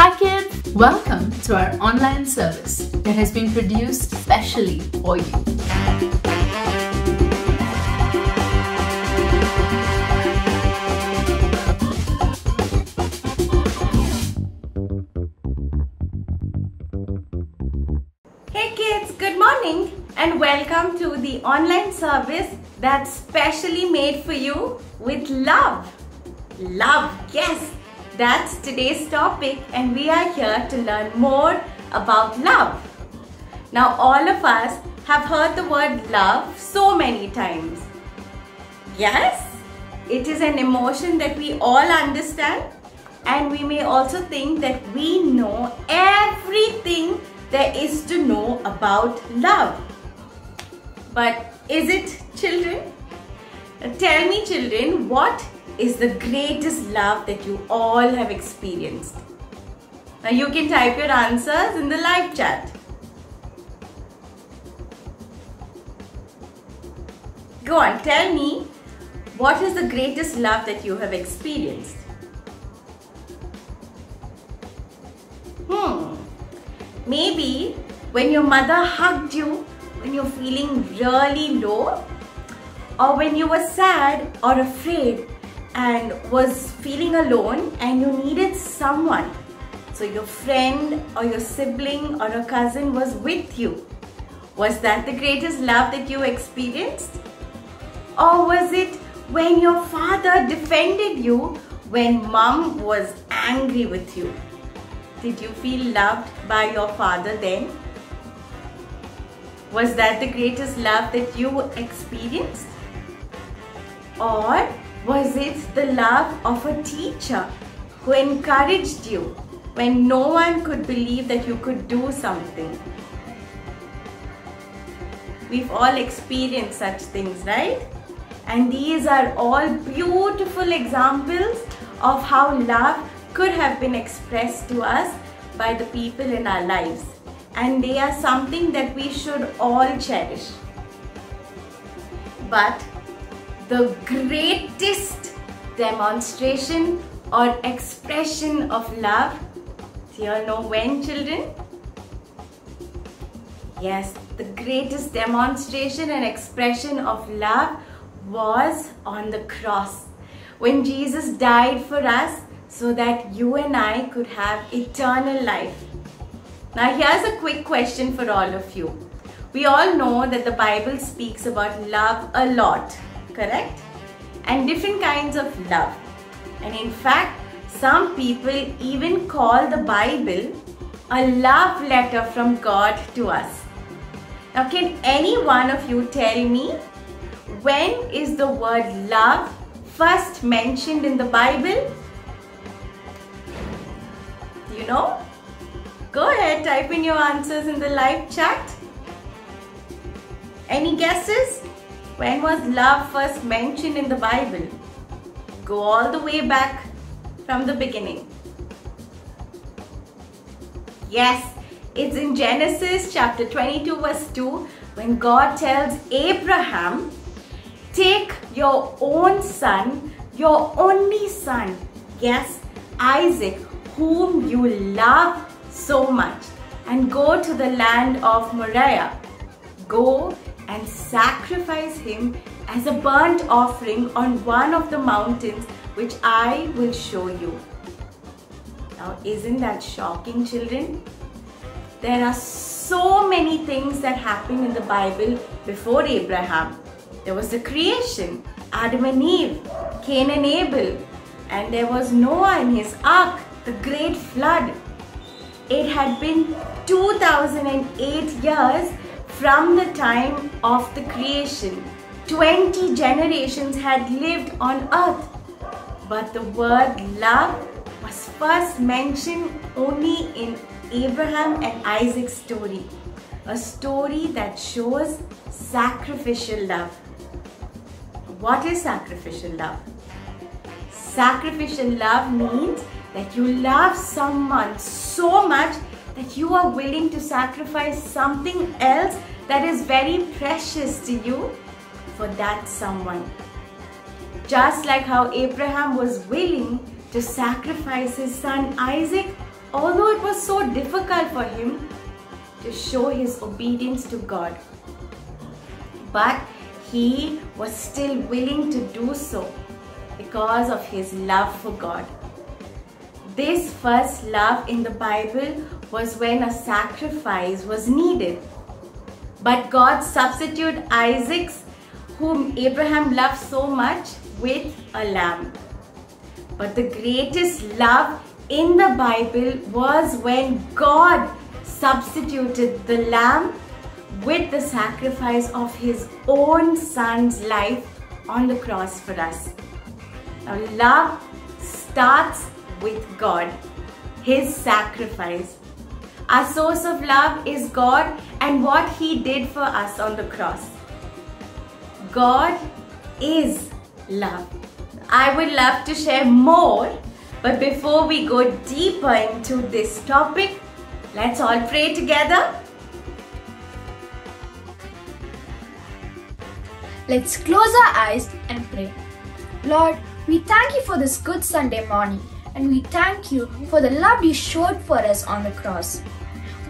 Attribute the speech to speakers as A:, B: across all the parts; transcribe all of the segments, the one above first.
A: Hi kids! Welcome to our online service that has been produced specially for you.
B: Hey kids, good morning and welcome to the online service that's specially made for you with love. Love, yes, that's today's topic and we are here to learn more about love. Now all of us have heard the word love so many times. Yes, it is an emotion that we all understand and we may also think that we know everything there is to know about love. But is it children? Tell me children, what is the greatest love that you all have experienced? Now you can type your answers in the live chat. Go on, tell me what is the greatest love that you have experienced? Hmm. Maybe when your mother hugged you when you're feeling really low, or when you were sad or afraid and was feeling alone and you needed someone. So your friend or your sibling or a cousin was with you. Was that the greatest love that you experienced? Or was it when your father defended you when mom was angry with you? Did you feel loved by your father then? Was that the greatest love that you experienced? Or was it the love of a teacher who encouraged you when no one could believe that you could do something? We've all experienced such things, right? And these are all beautiful examples of how love could have been expressed to us by the people in our lives. And they are something that we should all cherish. But the greatest demonstration or expression of love, do you all know when children? Yes, the greatest demonstration and expression of love was on the cross. When Jesus died for us so that you and I could have eternal life. Now here's a quick question for all of you. We all know that the Bible speaks about love a lot, correct? And different kinds of love. And in fact, some people even call the Bible a love letter from God to us. Now can any one of you tell me when is the word love first mentioned in the Bible? You know? Go ahead, type in your answers in the live chat. Any guesses? When was love first mentioned in the Bible? Go all the way back from the beginning. Yes, it's in Genesis chapter 22 verse 2 when God tells Abraham, take your own son, your only son, yes, Isaac, whom you love so much, and go to the land of Moriah. Go and sacrifice him as a burnt offering on one of the mountains which I will show you. Now, isn't that shocking, children? There are so many things that happen in the Bible before Abraham. There was the creation, Adam and Eve, Cain and Abel, and there was Noah and his ark, the great flood. It had been 2008 years from the time of the creation. 20 generations had lived on earth. But the word love was first mentioned only in Abraham and Isaac's story. A story that shows sacrificial love. What is sacrificial love? Sacrificial love means that you love someone so much that you are willing to sacrifice something else that is very precious to you for that someone. Just like how Abraham was willing to sacrifice his son Isaac although it was so difficult for him to show his obedience to God. But he was still willing to do so because of his love for God. This first love in the Bible was when a sacrifice was needed. But God substituted Isaac's, whom Abraham loved so much, with a lamb. But the greatest love in the Bible was when God substituted the lamb with the sacrifice of his own son's life on the cross for us. Now, love starts with God, his sacrifice. Our source of love is God and what he did for us on the cross. God is love. I would love to share more, but before we go deeper into this topic, let's all pray together.
C: Let's close our eyes and pray. Lord, we thank you for this good Sunday morning and we thank you for the love you showed for us on the cross.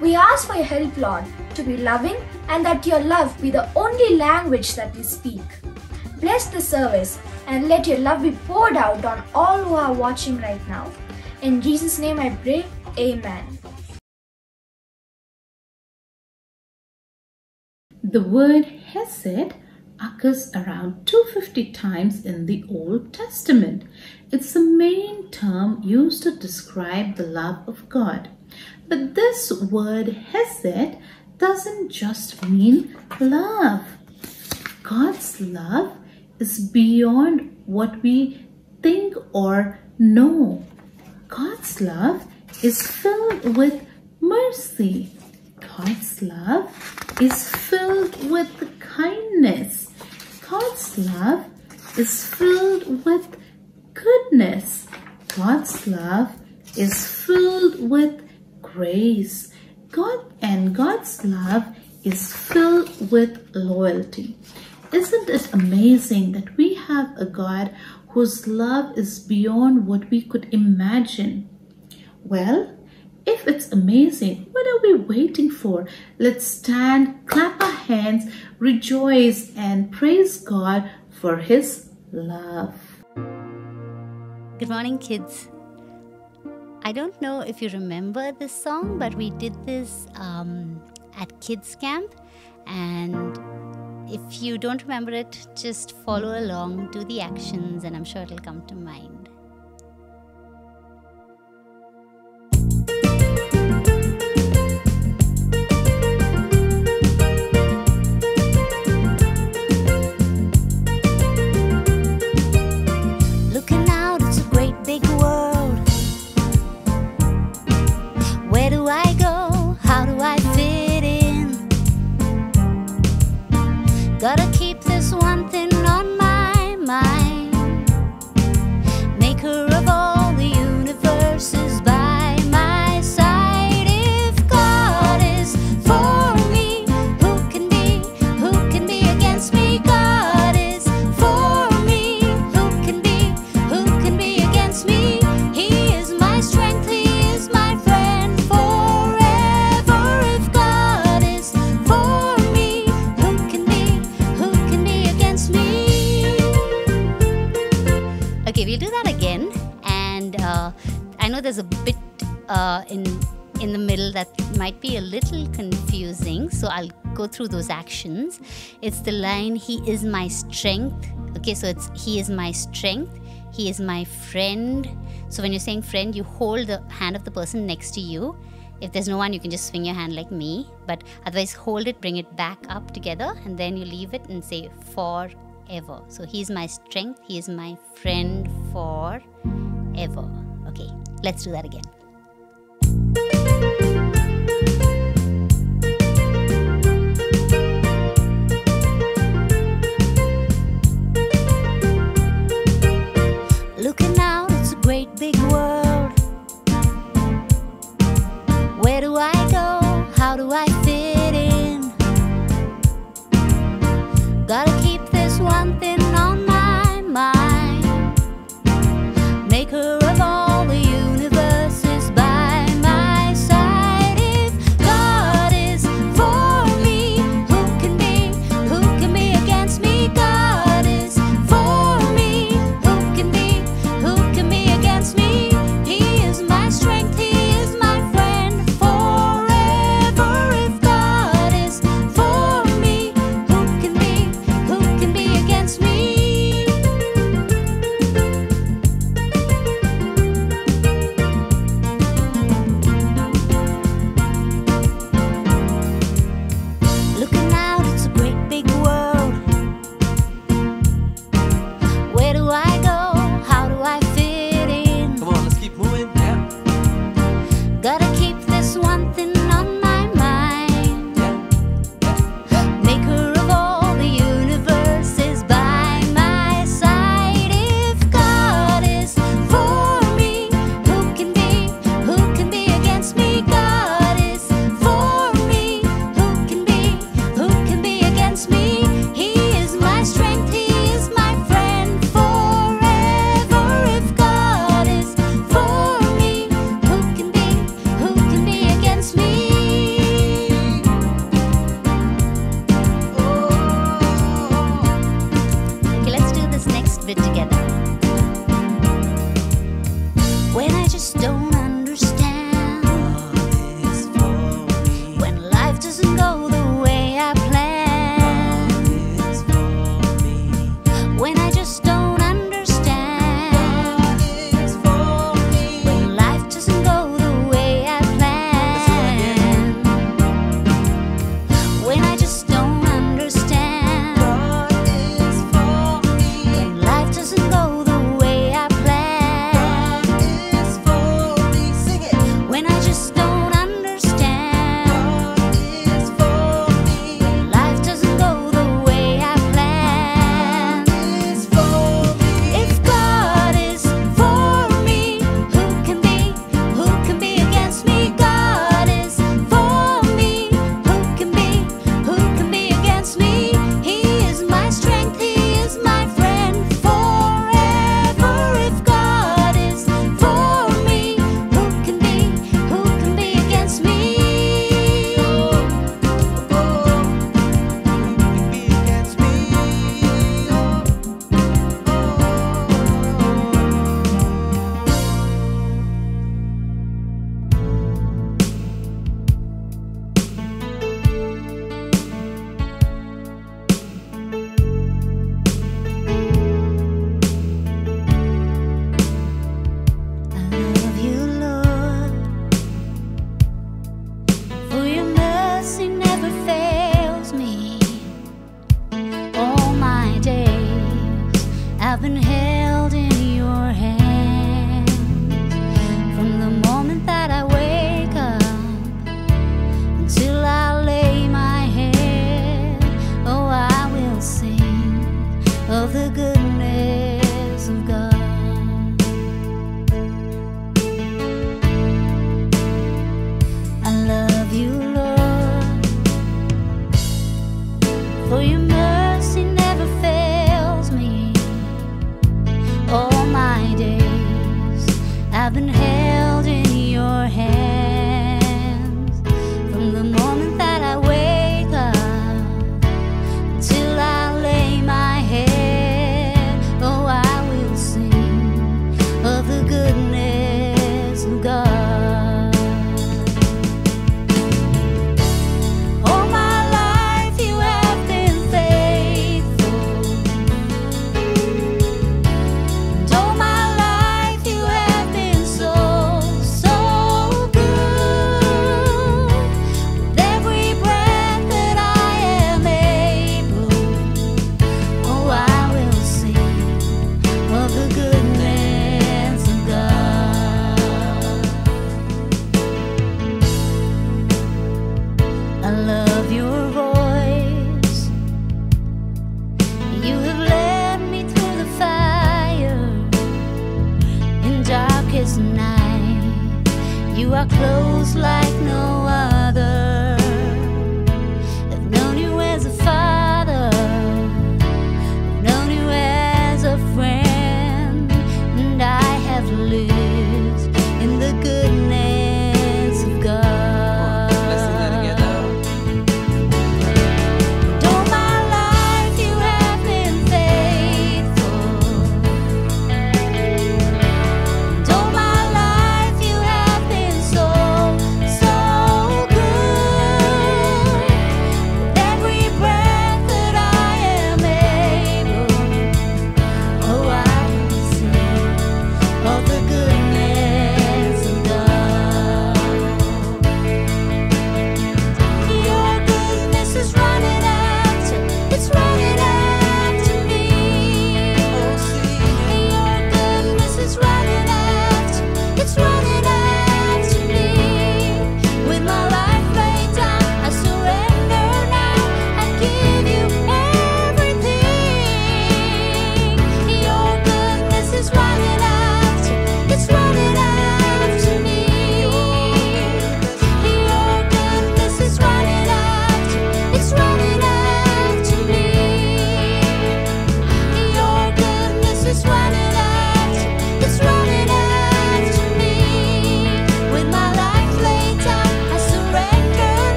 C: We ask for your help, Lord, to be loving and that your love be the only language that we speak. Bless the service and let your love be poured out on all who are watching right now. In Jesus' name I pray, Amen.
D: The word Hesed occurs around 250 times in the Old Testament. It's the main term used to describe the love of God. But this word Hesed doesn't just mean love. God's love is beyond what we think or know. God's love is filled with mercy. God's love is filled with kindness. God's love is filled with goodness. God's love is filled with grace. God and God's love is filled with loyalty. Isn't it amazing that we have a God whose love is beyond what we could imagine? Well, if it's amazing, what are we waiting for? Let's stand, clap our hands, rejoice, and praise God for His love.
E: Good morning, kids. I don't know if you remember this song, but we did this um, at kids camp. And if you don't remember it, just follow along, do the actions, and I'm sure it'll come to mind. There's a bit uh, in in the middle that might be a little confusing. So I'll go through those actions. It's the line, He is my strength. Okay, so it's He is my strength. He is my friend. So when you're saying friend, you hold the hand of the person next to you. If there's no one, you can just swing your hand like me. But otherwise, hold it, bring it back up together, and then you leave it and say forever. So he's my strength. He is my friend forever. Let's do that again. Looking out, it's a great big world. Where do I go? How do I fit in? Gotta keep this one thing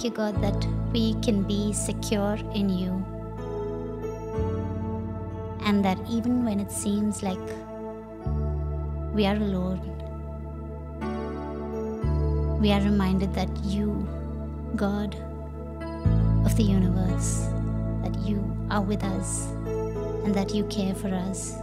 E: Thank you, God, that we can be secure in you. And that even when it seems like we are alone, we are reminded that you, God of the universe, that you are with us and that you care for us.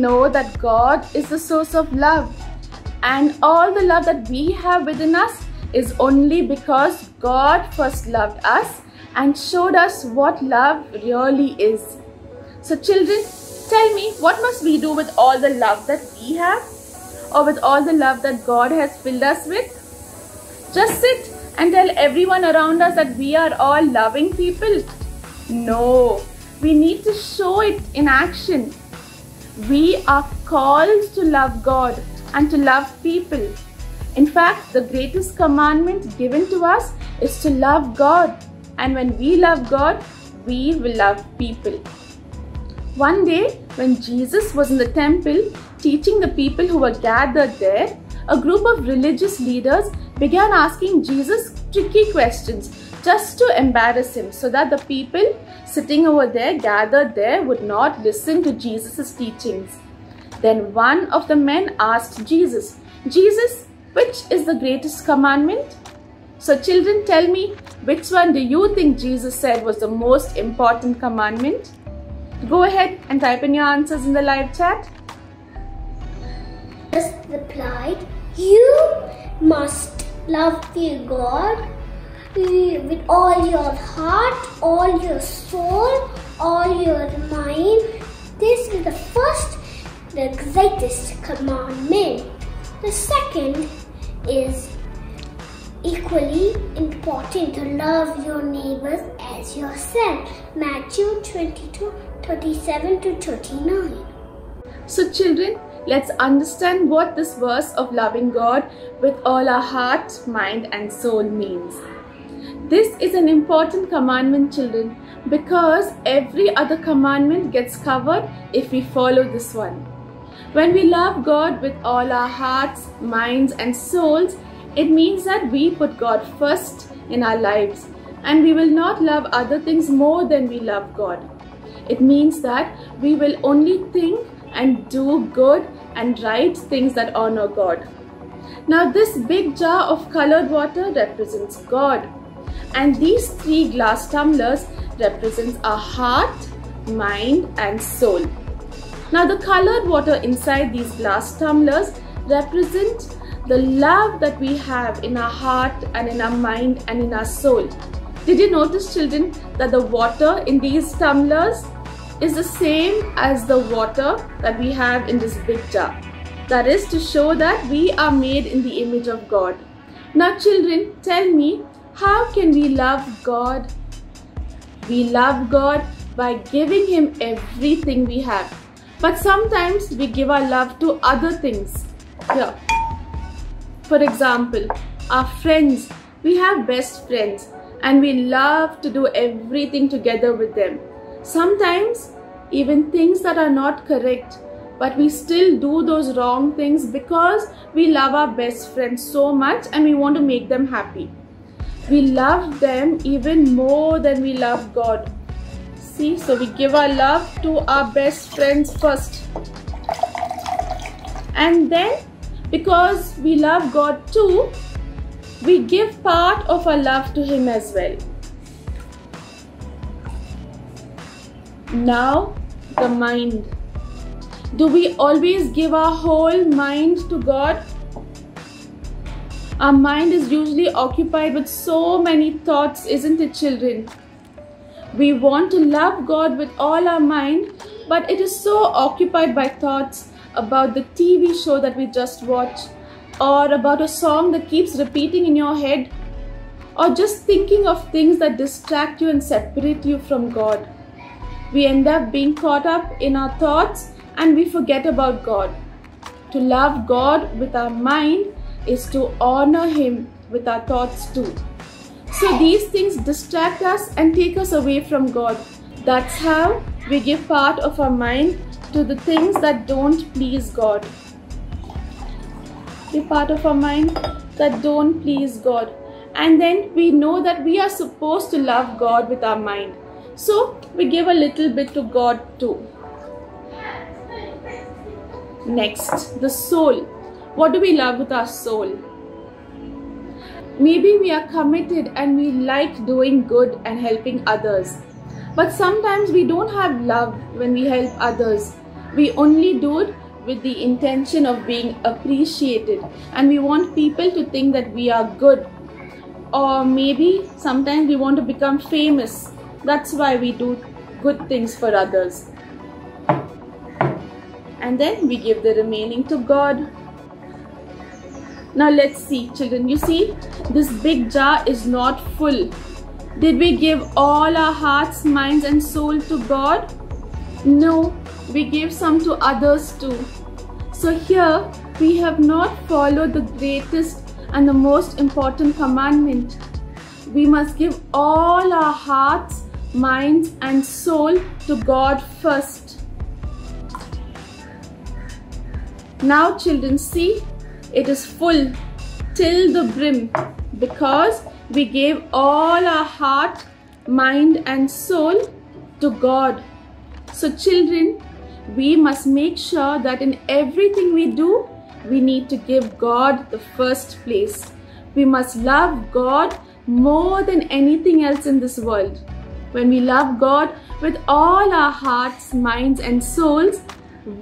F: know that God is the source of love. And all the love that we have within us is only because God first loved us and showed us what love really is. So children, tell me, what must we do with all the love that we have? Or with all the love that God has filled us with? Just sit and tell everyone around us that we are all loving people? No, we need to show it in action. We are called to love God and to love people. In fact, the greatest commandment given to us is to love God. And when we love God, we will love people. One day, when Jesus was in the temple teaching the people who were gathered there, a group of religious leaders began asking Jesus tricky questions just to embarrass him so that the people sitting over there, gathered there, would not listen to Jesus' teachings. Then one of the men asked Jesus, Jesus, which is the greatest commandment? So, children, tell me, which one do you think Jesus said was the most important commandment? Go ahead and type in your answers in the live chat.
G: Jesus replied, You must love your God with all your heart, all your soul, all your mind. This is the first, the greatest commandment. The second is equally important to love your neighbors as yourself. Matthew 22 37 to 39.
F: So, children, let's understand what this verse of loving God with all our heart, mind, and soul means. This is an important commandment, children, because every other commandment gets covered if we follow this one. When we love God with all our hearts, minds, and souls, it means that we put God first in our lives and we will not love other things more than we love God. It means that we will only think and do good and right things that honor God. Now, this big jar of colored water represents God, and these three glass tumblers represents our heart, mind, and soul. Now, the colored water inside these glass tumblers represent the love that we have in our heart and in our mind and in our soul. Did you notice, children, that the water in these tumblers is the same as the water that we have in this big jar? That is to show that we are made in the image of God. Now, children, tell me, how can we love God? We love God by giving Him everything we have. But sometimes we give our love to other things. Here. For example, our friends. We have best friends and we love to do everything together with them. Sometimes, even things that are not correct, but we still do those wrong things because we love our best friends so much and we want to make them happy. We love them even more than we love God. See, so we give our love to our best friends first. And then, because we love God too, we give part of our love to Him as well. Now, the mind. Do we always give our whole mind to God? Our mind is usually occupied with so many thoughts, isn't it, children? We want to love God with all our mind, but it is so occupied by thoughts about the TV show that we just watched, or about a song that keeps repeating in your head, or just thinking of things that distract you and separate you from God. We end up being caught up in our thoughts and we forget about God. To love God with our mind is to honor Him with our thoughts too. So these things distract us and take us away from God. That's how we give part of our mind to the things that don't please God. Give part of our mind that don't please God. And then we know that we are supposed to love God with our mind. So we give a little bit to God too. Next, the soul. What do we love with our soul? Maybe we are committed and we like doing good and helping others. But sometimes we don't have love when we help others. We only do it with the intention of being appreciated and we want people to think that we are good. Or maybe sometimes we want to become famous. That's why we do good things for others. And then we give the remaining to God. Now let's see, children. You see, this big jar is not full. Did we give all our hearts, minds, and soul to God? No, we gave some to others too. So here we have not followed the greatest and the most important commandment. We must give all our hearts, minds, and soul to God first. Now, children, see, it is full till the brim because we gave all our heart, mind, and soul to God. So, children, we must make sure that in everything we do, we need to give God the first place. We must love God more than anything else in this world. When we love God with all our hearts, minds, and souls,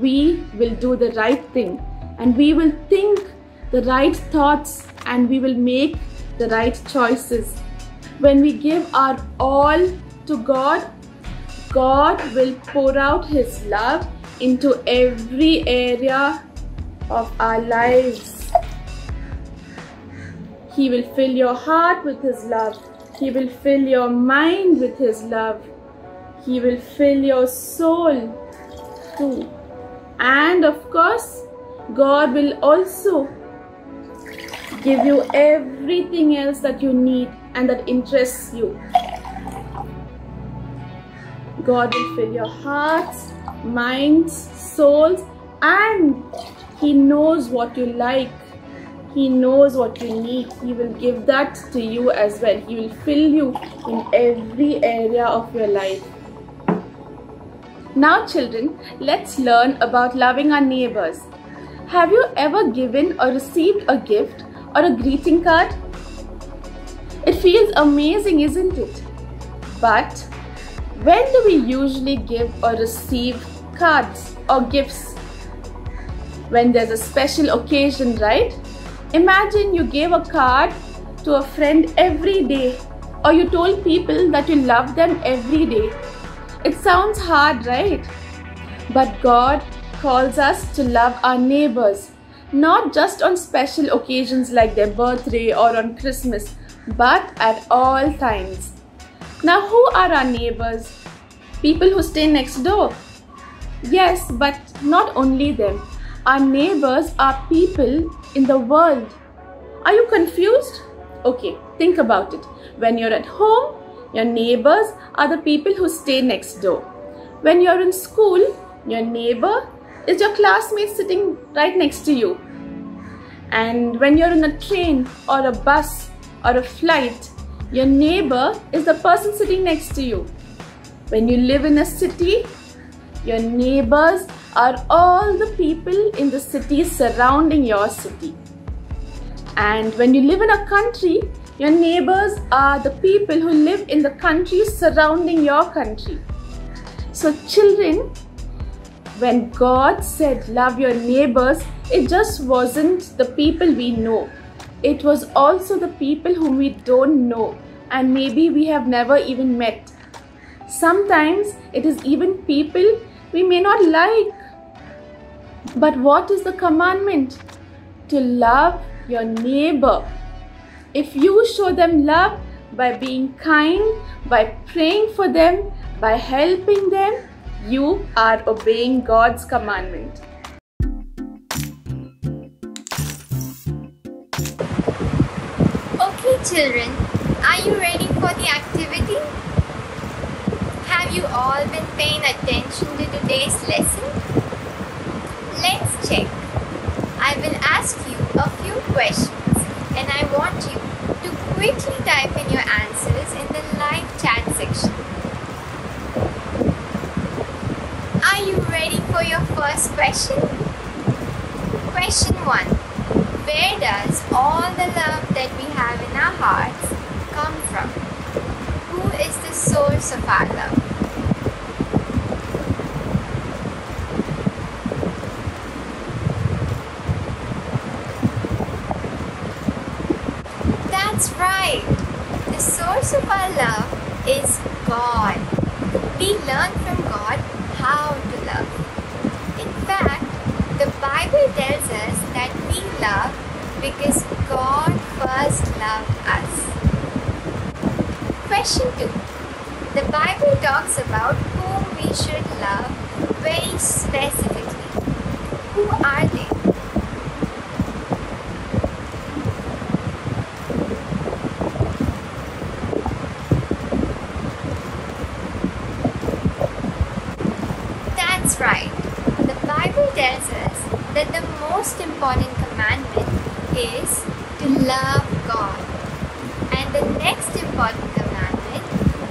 F: we will do the right thing and we will think the right thoughts and we will make the right choices. When we give our all to God, God will pour out His love into every area of our lives. He will fill your heart with His love. He will fill your mind with His love. He will fill your soul too. And of course, God will also give you everything else that you need and that interests you. God will fill your hearts, minds, souls, and He knows what you like. He knows what you need. He will give that to you as well. He will fill you in every area of your life. Now, children, let's learn about loving our neighbors. Have you ever given or received a gift or a greeting card? It feels amazing, isn't it? But when do we usually give or receive cards or gifts? When there's a special occasion, right? Imagine you gave a card to a friend every day, or you told people that you love them every day. It sounds hard, right? But God calls us to love our neighbors, not just on special occasions like their birthday or on Christmas, but at all times. Now, who are our neighbors? People who stay next door. Yes, but not only them. Our neighbors are people in the world. Are you confused? Okay, think about it. When you're at home, your neighbors are the people who stay next door. When you're in school, your neighbor is your classmate sitting right next to you. And when you're in a train or a bus or a flight, your neighbor is the person sitting next to you. When you live in a city, your neighbors are all the people in the city surrounding your city. And when you live in a country, your neighbors are the people who live in the country surrounding your country. So, children, when God said, Love your neighbors, it just wasn't the people we know. It was also the people whom we don't know and maybe we have never even met. Sometimes it is even people we may not like. But what is the commandment? To love your neighbor. If you show them love by being kind, by praying for them, by helping them, you are obeying God's commandment.
H: Okay, children, are you ready for the activity? Have you all been paying attention to today's lesson? Let's check. I will ask you a few questions and I want you to quickly type in your answers in the live chat section. Are you ready for your first question? Question 1. Where does all the love that we have in our hearts come from? Who is the source of our love? That's right. The source of our love is God. We learn from God how to love. In fact, the Bible tells us that we love because God first loved us. Question 2. The Bible talks about whom we should love very specifically. Who are they? tells us that the most important commandment is to love God. And the next important commandment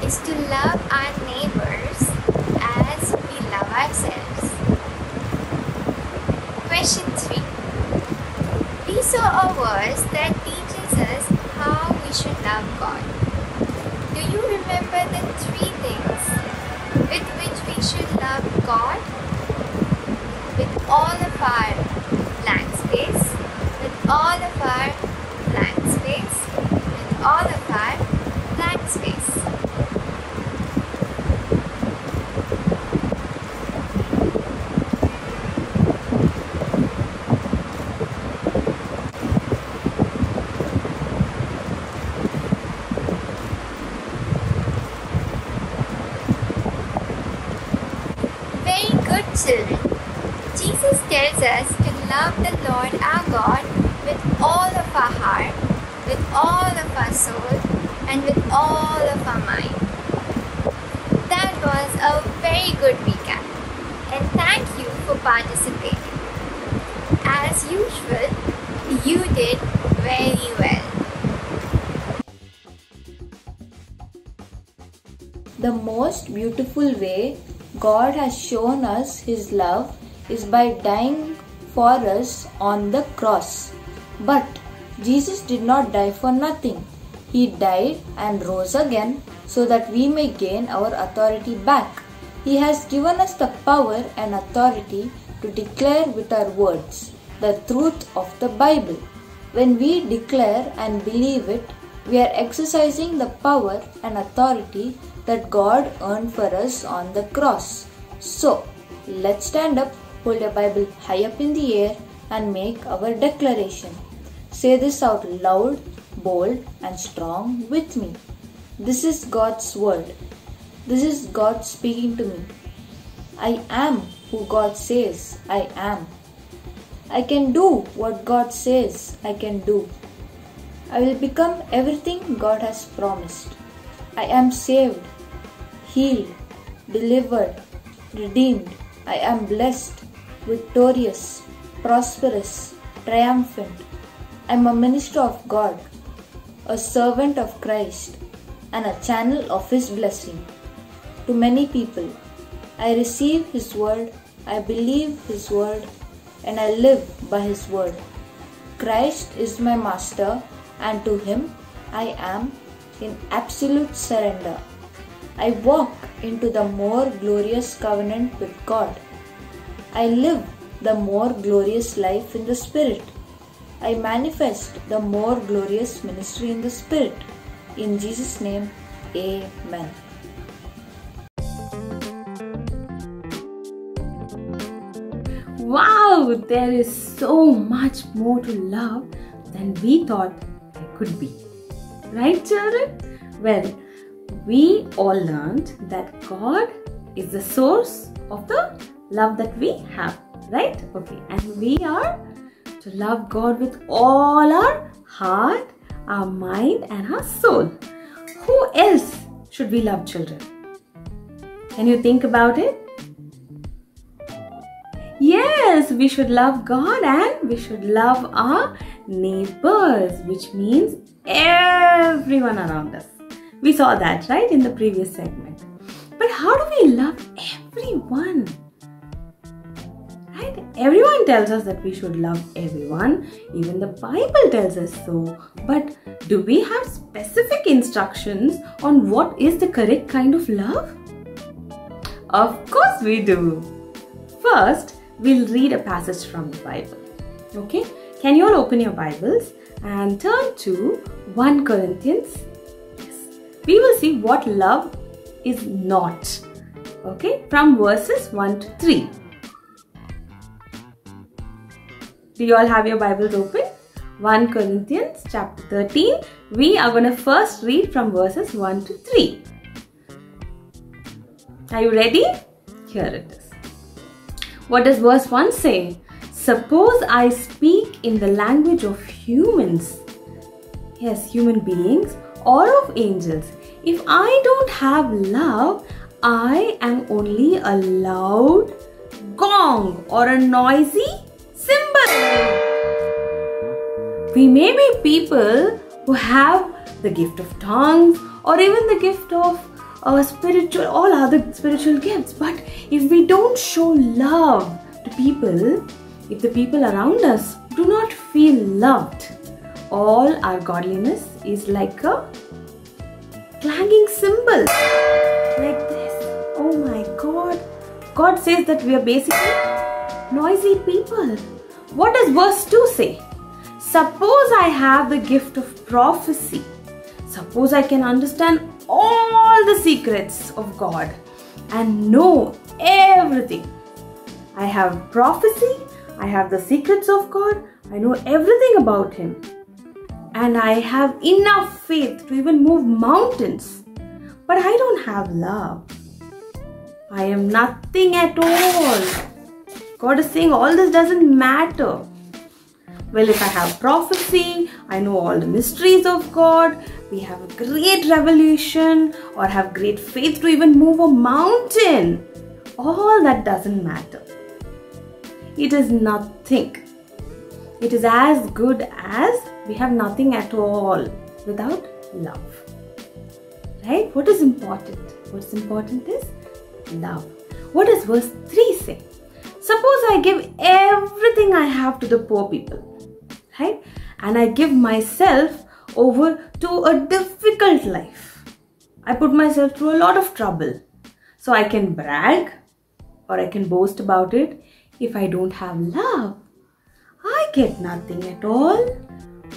H: is to love our neighbors as we love ourselves. Question 3. We saw a verse that teaches us how we should love God. Do you remember the three things with which we should love God? With all of our blank space, with all of our blank space, with all of our blank space. Very good, children. Jesus tells us to love the Lord our God with all of our heart, with all of our soul, and with all of our mind. That was a very good recap, and thank you for participating. As usual, you did very well.
I: The most beautiful way God has shown us His love is by dying for us on the cross. But Jesus did not die for nothing. He died and rose again so that we may gain our authority back. He has given us the power and authority to declare with our words the truth of the Bible. When we declare and believe it, we are exercising the power and authority that God earned for us on the cross. So, let's stand up, hold your Bible high up in the air, and make our declaration. Say this out loud, bold, and strong with me. This is God's word. This is God speaking to me. I am who God says I am. I can do what God says I can do. I will become everything God has promised. I am saved, healed, delivered, redeemed. I am blessed, victorious, prosperous, triumphant. I am a minister of God, a servant of Christ, and a channel of His blessing. To many people, I receive His word, I believe His word, and I live by His word. Christ is my master, and to Him I am in absolute surrender. I walk into the more glorious covenant with God. I live the more glorious life in the Spirit. I manifest the more glorious ministry in the Spirit. In Jesus' name, Amen.
J: Wow, there is so much more to love than we thought there could be. Right, children? Well, we all learned that God is the source of the love that we have, right? Okay, and we are to love God with all our heart, our mind, and our soul. Who else should we love, children? Can you think about it? Yes, we should love God and we should love our neighbors, which means everyone around us. We saw that, right, in the previous segment. But how do we love everyone? Right? Everyone tells us that we should love everyone. Even the Bible tells us so. But do we have specific instructions on what is the correct kind of love? Of course we do. First, we'll read a passage from the Bible. Okay? Can you all open your Bibles and turn to 1 Corinthians? We will see what love is not. Okay? From verses 1 to 3. Do you all have your Bibles open? 1 Corinthians chapter 13. We are going to first read from verses 1 to 3. Are you ready? Here it is. What does verse 1 say? Suppose I speak in the language of humans. Yes, human beings or of angels. If I don't have love, I am only a loud gong or a noisy cymbal. We may be people who have the gift of tongues or even the gift of uh, spiritual, all other spiritual gifts. But if we don't show love to people, if the people around us do not feel loved, all our godliness is like a clanging cymbal. Like this. Oh my god. God says that we are basically noisy people. What does verse 2 say? Suppose I have the gift of prophecy. Suppose I can understand all the secrets of God and know everything. I have prophecy, I have the secrets of God, I know everything about Him. And I have enough faith to even move mountains. But I don't have love. I am nothing at all. God is saying all this doesn't matter. Well, if I have prophecy, I know all the mysteries of God, we have a great revelation, or have great faith to even move a mountain, all that doesn't matter. It is nothing. It is as good as we have nothing at all without love. Right? What is important? What's important is love. What does verse 3 say? Suppose I give everything I have to the poor people, right? And I give myself over to a difficult life. I put myself through a lot of trouble. So I can brag or I can boast about it. If I don't have love, I get nothing at all.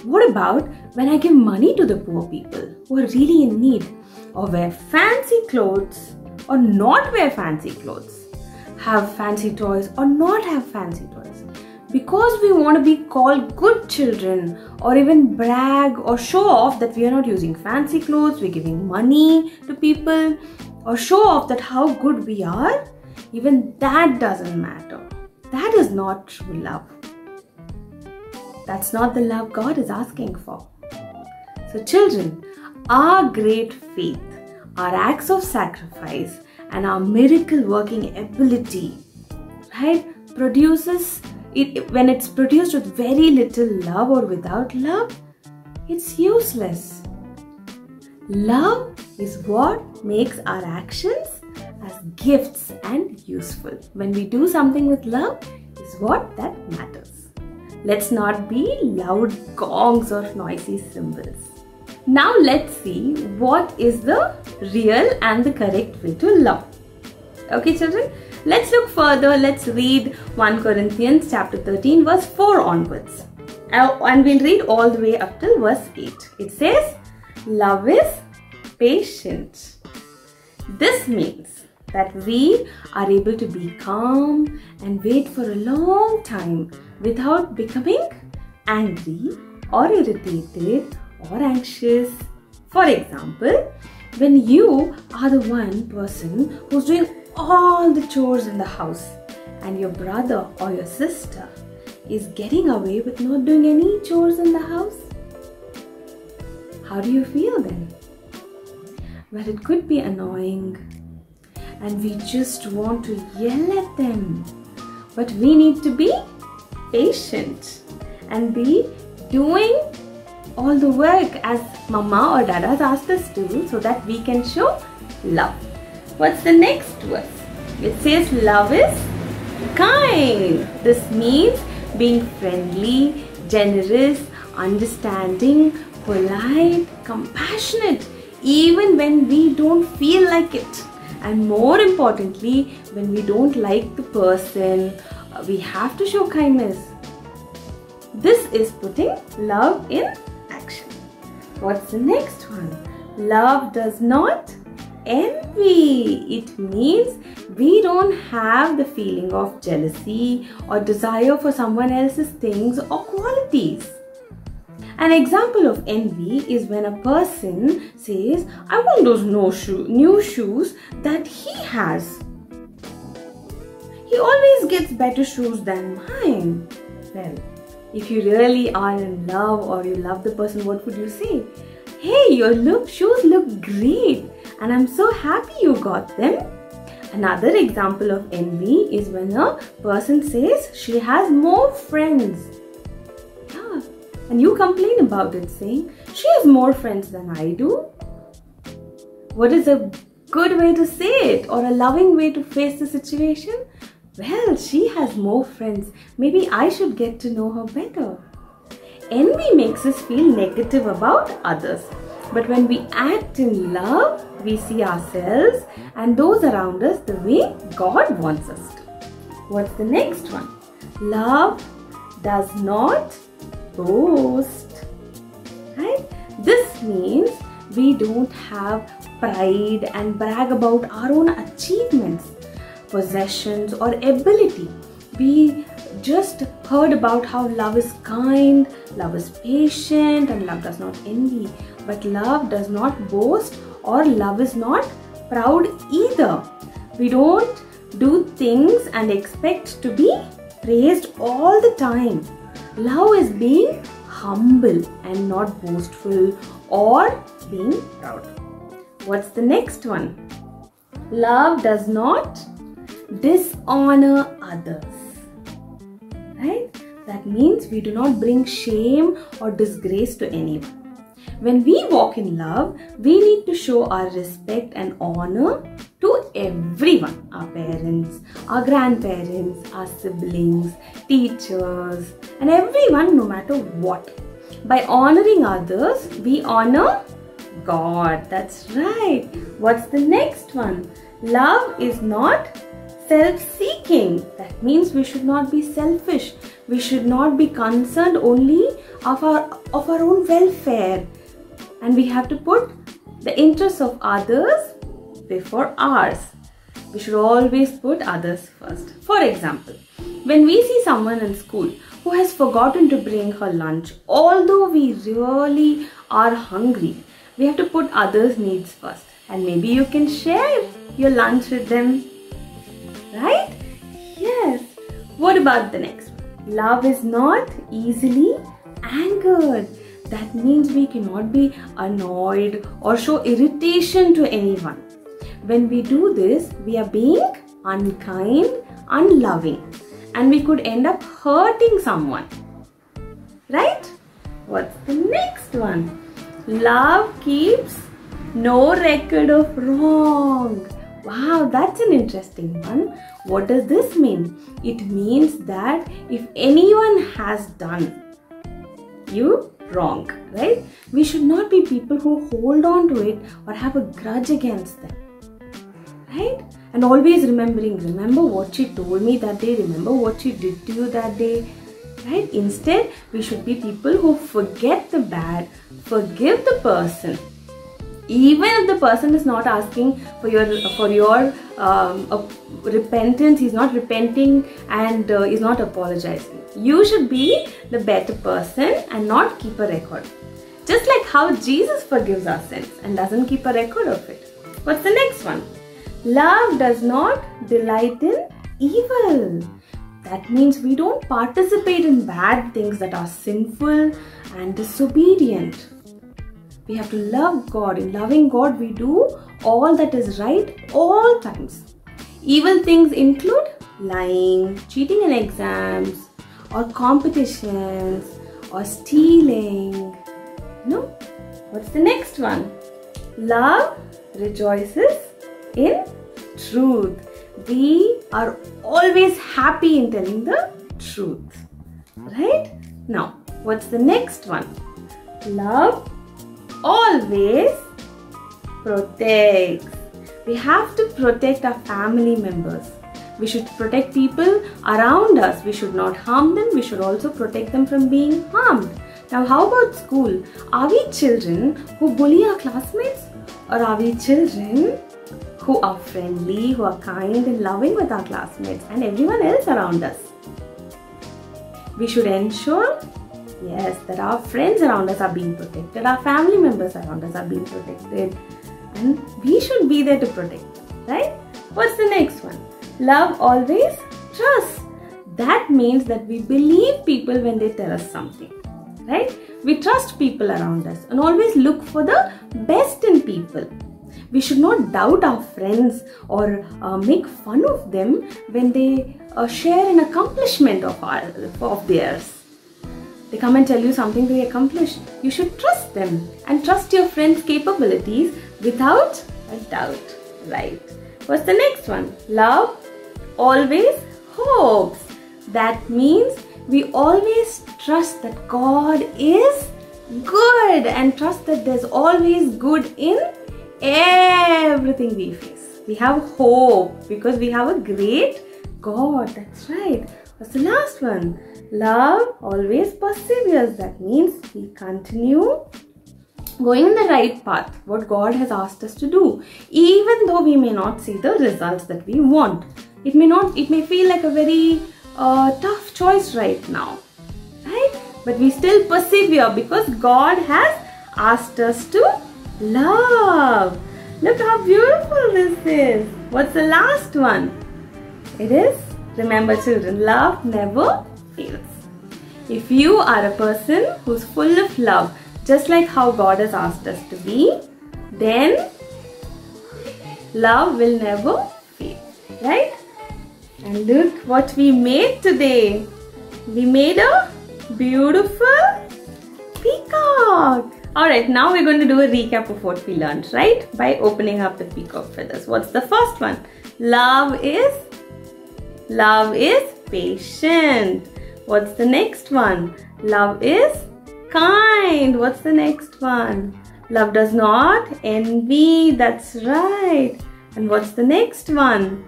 J: What about when I give money to the poor people who are really in need or wear fancy clothes or not wear fancy clothes, have fancy toys or not have fancy toys? Because we want to be called good children or even brag or show off that we are not using fancy clothes, we're giving money to people or show off that how good we are, even that doesn't matter. That is not true love. That's not the love God is asking for. So, children, our great faith, our acts of sacrifice, and our miracle working ability, right, produces it when it's produced with very little love or without love, it's useless. Love is what makes our actions as gifts and useful. When we do something with love, is what that matters. Let's not be loud gongs or noisy cymbals. Now let's see what is the real and the correct way to love. Okay children, let's look further. Let's read 1 Corinthians chapter 13 verse 4 onwards. Uh, And we'll read all the way up till verse 8. It says, Love is patient. This means that we are able to be calm and wait for a long time without becoming angry or irritated or anxious. For example, when you are the one person who's doing all the chores in the house and your brother or your sister is getting away with not doing any chores in the house, how do you feel then? Well, it could be annoying and we just want to yell at them. But we need to be patient and be doing all the work as mama or dada has asked us to so that we can show love. What's the next verse? It says love is kind. This means being friendly, generous, understanding, polite, compassionate, even when we don't feel like it. And more importantly, when we don't like the person, Uh, we have to show kindness. This is putting love in action. What's the next one? Love does not envy. It means we don't have the feeling of jealousy or desire for someone else's things or qualities. An example of envy is when a person says, I want those new shoes that he has. He always gets better shoes than mine. Well, if you really are in love or you love the person, what would you say? Hey, your look shoes look great and I'm so happy you got them. Another example of envy is when a person says she has more friends. Yeah. And you complain about it saying she has more friends than I do. What is a good way to say it or a loving way to face the situation? Well, she has more friends. Maybe I should get to know her better. Envy makes us feel negative about others. But when we act in love, we see ourselves and those around us the way God wants us to. What's the next one? Love does not boast. Right? This means we don't have pride and brag about our own achievements, possessions, or ability. We just heard about how love is kind, love is patient, and love does not envy. But love does not boast or love is not proud either. We don't do things and expect to be praised all the time. Love is being humble and not boastful or being proud. What's the next one? Love does not dishonor others. Right? That means we do not bring shame or disgrace to anyone. When we walk in love, we need to show our respect and honor to everyone our parents, our grandparents, our siblings, teachers, and everyone, no matter what. By honoring others, we honor God. That's right. What's the next one? Love is not self-seeking. That means we should not be selfish. We should not be concerned only of our of our own welfare. And we have to put the interests of others before ours. We should always put others first. For example, when we see someone in school who has forgotten to bring her lunch, although we really are hungry, we have to put others' needs first. And maybe you can share your lunch with them. Right? Yes. What about the next one? Love is not easily angered. That means we cannot be annoyed or show irritation to anyone. When we do this, we are being unkind, unloving, and we could end up hurting someone. Right? What's the next one? Love keeps no record of wrong. Wow, that's an interesting one. What does this mean? It means that if anyone has done you wrong, right? We should not be people who hold on to it or have a grudge against them, right? And always remembering, remember what she told me that day, remember what she did to you that day, right? Instead, we should be people who forget the bad, forgive the person, even if the person is not asking for your for your um, uh, repentance he's not repenting and uh, is not apologizing. You should be the better person and not keep a record. Just like how jesus forgives our sins and doesn't keep a record of it. What's the next one? Love does not delight in evil. That means we don't participate in bad things that are sinful and disobedient we have to love God. In loving God, we do all that is right all times. Evil things include lying, cheating in exams, or competitions, or stealing. No? What's the next one? Love rejoices in truth. We are always happy in telling the truth. Right? Now, what's the next one? Love always protects. We have to protect our family members. We should protect people around us. We should not harm them. We should also protect them from being harmed. Now, how about school? Are we children who bully our classmates? Or are we children who are friendly, who are kind and loving with our classmates and everyone else around us? We should ensure Yes, that our friends around us are being protected, our family members around us are being protected, and we should be there to protect them, right? What's the next one? Love always trust. That means that we believe people when they tell us something, right? We trust people around us and always look for the best in people. We should not doubt our friends or uh, make fun of them when they uh, share an accomplishment of, our, of theirs. They come and tell you something they accomplished. You should trust them and trust your friend's capabilities without a doubt. Right. What's the next one? Love always hopes. That means we always trust that God is good and trust that there's always good in everything we face. We have hope because we have a great God. That's right. What's the last one? Love always perseveres. That means we continue going the right path, what God has asked us to do, even though we may not see the results that we want. It may not, it may feel like a very uh, tough choice right now, right? But we still persevere because God has asked us to love. Look how beautiful this is. What's the last one? It is, remember children, love never fails. If you are a person who's full of love, just like how God has asked us to be, then love will never fail, right? And look what we made today. We made a beautiful peacock. Alright, now we're going to do a recap of what we learned, right? By opening up the peacock feathers. What's the first one? Love is Love is patient. What's the next one? Love is kind. What's the next one? Love does not envy. That's right. And what's the next one?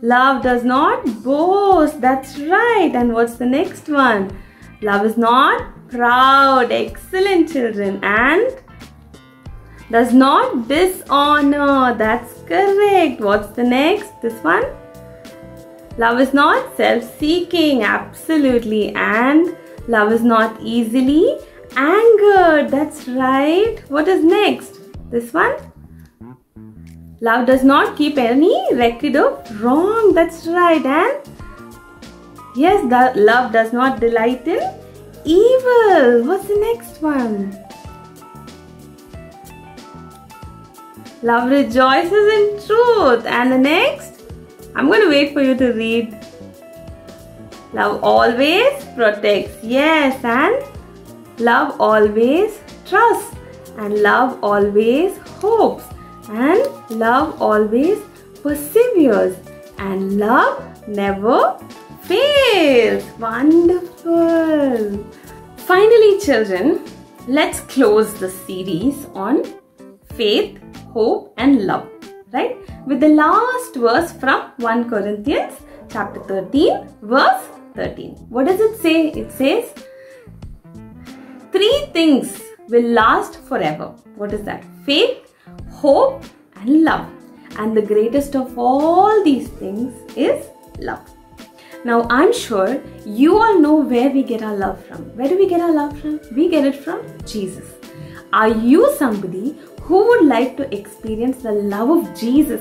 J: Love does not boast. That's right. And what's the next one? Love is not proud. Excellent, children. And does not dishonor. That's correct. What's the next? This one? Love is not self seeking. Absolutely. And love is not easily angered. That's right. What is next? This one? Love does not keep any record of wrong. That's right. And yes, love does not delight in evil. What's the next one? Love rejoices in truth. And the next? I'm going to wait for you to read. Love always protects. Yes. And love always trusts. And love always hopes and love always perseveres and love never fails. Wonderful. Finally, children, let's close the series on faith, hope, and love, right? With the last verse from 1 Corinthians chapter 13, verse 13. What does it say? It says, Three things will last forever. What is that? Faith, hope, and love. And the greatest of all these things is love. Now, I'm sure you all know where we get our love from. Where do we get our love from? We get it from Jesus. Are you somebody who would like to experience the love of Jesus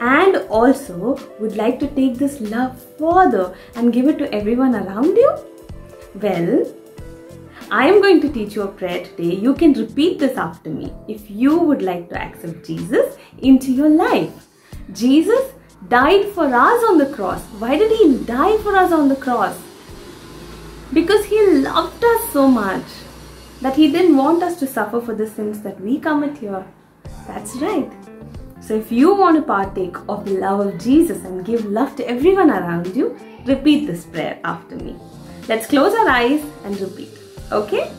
J: and also would like to take this love further and give it to everyone around you? Well, I am going to teach you a prayer today. You can repeat this after me if you would like to accept Jesus into your life. Jesus died for us on the cross. Why did he die for us on the cross? Because he loved us so much that he didn't want us to suffer for the sins that we commit here. That's right. So if you want to partake of the love of Jesus and give love to everyone around you, repeat this prayer after me. Let's close our eyes and repeat. Okay?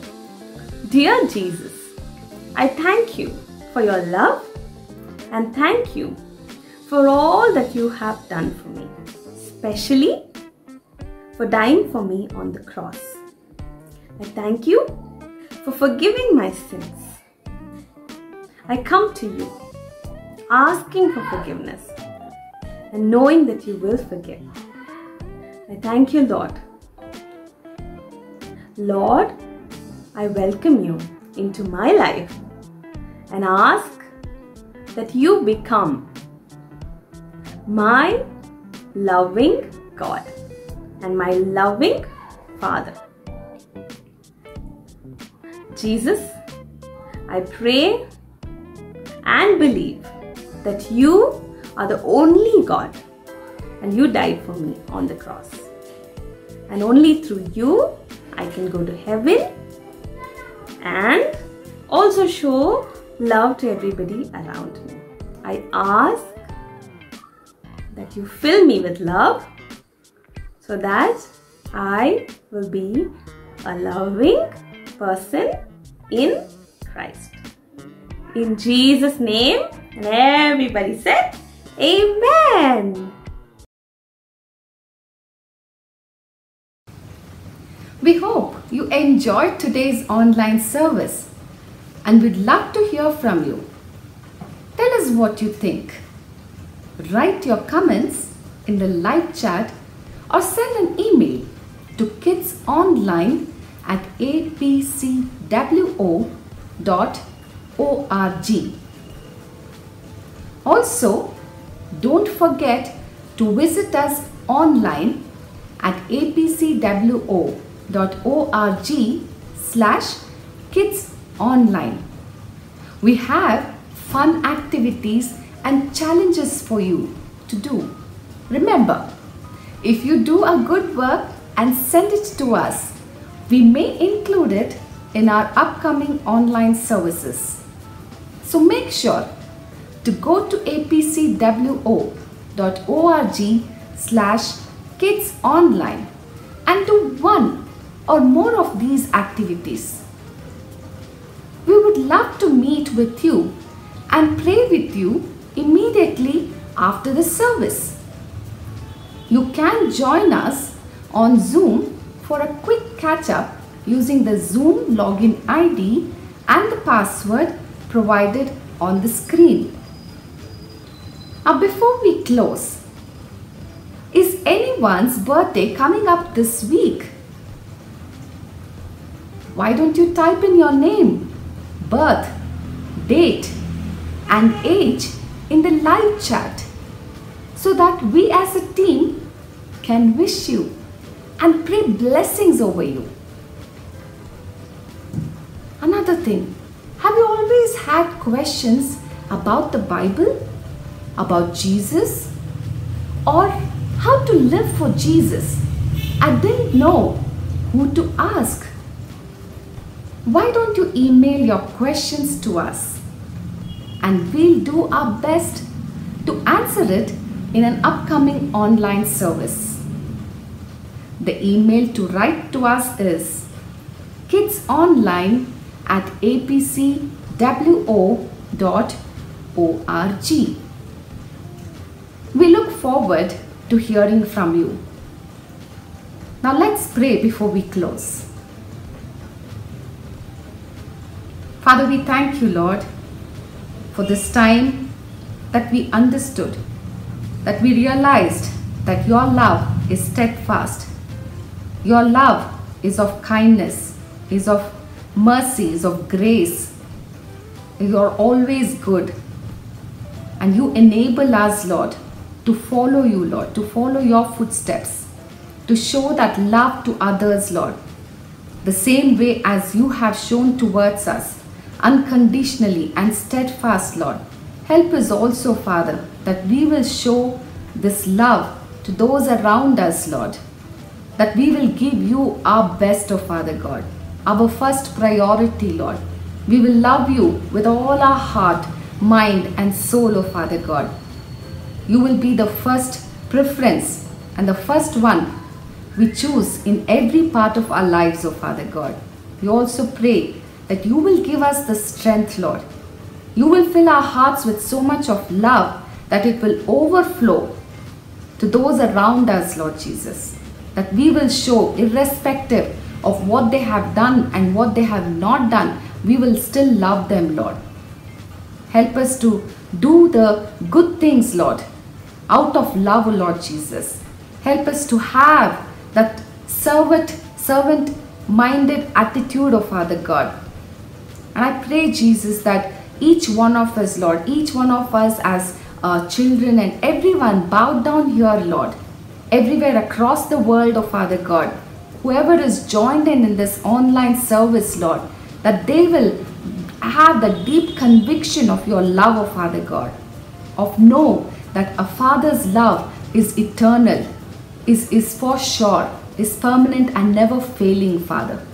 J: Dear Jesus, I thank you for your love and thank you for all that you have done for me, especially for dying for me on the cross. I thank you for forgiving my sins. I come to you asking for forgiveness and knowing that you will forgive. I thank you, Lord. Lord, I welcome you into my life and ask that you become my loving God and my loving Father. Jesus, I pray and believe that you are the only God and you died for me on the cross. And only through you I can go to heaven and also show love to everybody around me. I ask that you fill me with love so that I will be a loving person in Christ. In Jesus' name, and everybody said, Amen.
K: We hope you enjoyed today's online service and we'd love to hear from you. Tell us what you think. Write your comments in the live chat or send an email to kidsonline at apcwo.org. Also, don't forget to visit us online at apcwo.org slash kids online. We have fun activities and challenges for you to do. Remember, if you do a good work and send it to us, we may include it in our upcoming online services. So make sure to go to apcwo.org slash kids online and do one or more of these activities. We would love to meet with you and pray with you immediately after the service. You can join us on Zoom for a quick catch up using the Zoom login ID and the password provided on the screen. Now, before we close, is anyone's birthday coming up this week? Why don't you type in your name, birth, date, and age in the live chat so that we as a team can wish you and pray blessings over you. Another thing, have you always had questions about the Bible, about Jesus, or how to live for Jesus? I didn't know who to ask. Why don't you email your questions to us? And we'll do our best to answer it in an upcoming online service. The email to write to us is kidsonline at apcwo.org. We look forward to hearing from you. Now let's pray before we close. Father, we thank you, Lord, for this time that we understood, that we realized that your love is steadfast. Your love is of kindness, is of mercy, is of grace. You are always good. And you enable us, Lord, to follow you, Lord, to follow your footsteps, to show that love to others, Lord, the same way as you have shown towards us, unconditionally and steadfast, Lord. Help us also, Father, that we will show this love to those around us, Lord. That we will give you our best, oh Father God, our first priority, Lord. We will love you with all our heart, mind, and soul, O Father God. You will be the first preference and the first one we choose in every part of our lives, O Father God. We also pray that you will give us the strength, Lord. You will fill our hearts with so much of love that it will overflow to those around us, Lord Jesus. That we will show, irrespective of what they have done and what they have not done, we will still love them, Lord. Help us to do the good things, Lord, out of love, Lord Jesus. Help us to have that servant, servant minded attitude, of Father God. And I pray, Jesus, that each one of us, Lord, each one of us as uh, children and everyone bowed down here, Lord, everywhere across the world, oh Father God, whoever is joined in in this online service, Lord, that they will have the deep conviction of your love, O Father God, of know that a father's love is eternal, is, is for sure, is permanent and never failing, Father.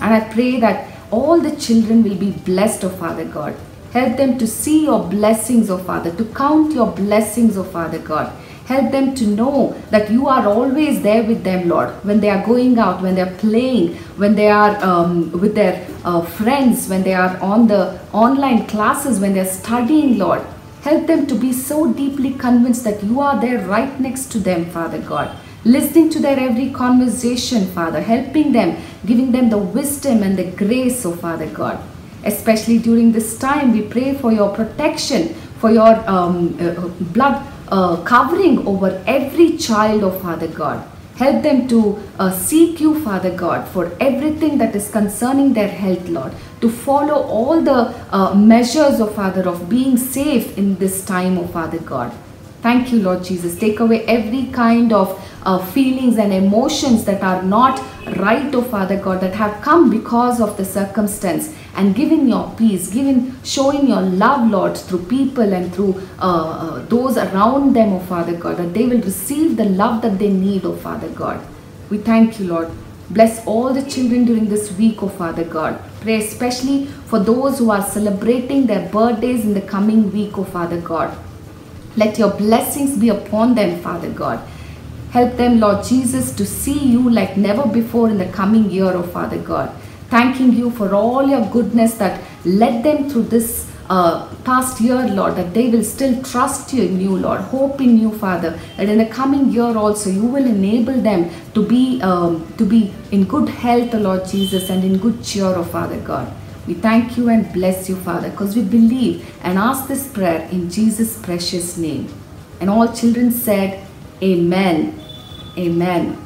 K: And I pray that all the children will be blessed, O Father God. Help them to see your blessings, O Father, to count your blessings, O Father God. Help them to know that you are always there with them, Lord, when they are going out, when they are playing, when they are um, with their uh, friends, when they are on the online classes, when they are studying, Lord. Help them to be so deeply convinced that you are there right next to them, Father God. Listening to their every conversation, Father, helping them, giving them the wisdom and the grace, oh Father God. Especially during this time, we pray for your protection, for your um, uh, blood uh, covering over every child, of Father God. Help them to uh, seek you, Father God, for everything that is concerning their health, Lord. To follow all the uh, measures, of Father, of being safe in this time, oh Father God. Thank you, Lord Jesus. Take away every kind of uh, feelings and emotions that are not right, oh Father God, that have come because of the circumstance and giving your peace, giving, showing your love, Lord, through people and through uh, uh, those around them, oh Father God, that they will receive the love that they need, oh Father God. We thank you, Lord. Bless all the children during this week, oh Father God. Pray especially for those who are celebrating their birthdays in the coming week, oh Father God. Let your blessings be upon them, Father God. Help them, Lord Jesus, to see you like never before in the coming year, oh Father God. Thanking you for all your goodness that led them through this uh, past year, Lord, that they will still trust you in you, Lord, hope in you, Father, that in the coming year also you will enable them to be um, to be in good health, Lord Jesus, and in good cheer, oh Father God. We thank you and bless you, Father, because we believe and ask this prayer in Jesus' precious name. And all children said, Amen. Amen.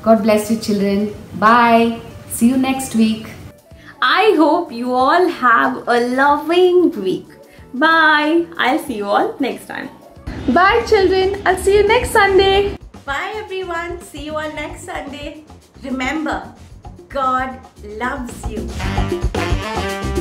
K: God bless you, children. Bye. See you next week.
J: I hope you all have a loving week. Bye. I'll see you all next time.
F: Bye, children. I'll see you next Sunday.
J: Bye, everyone. See you all next Sunday. Remember, God loves you.